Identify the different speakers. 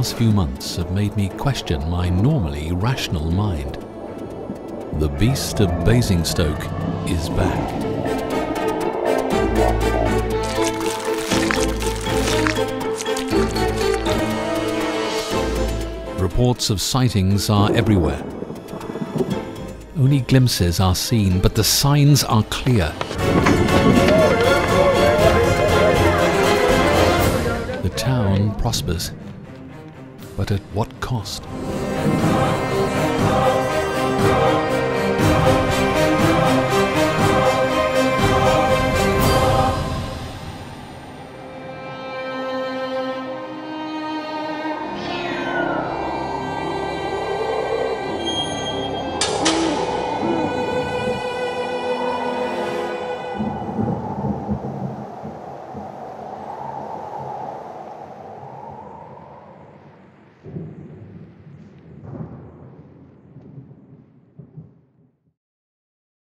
Speaker 1: past few months have made me question my normally rational mind. The beast of Basingstoke is back. Reports of sightings are everywhere. Only glimpses are seen, but the signs are clear. The town prospers, but at what cost?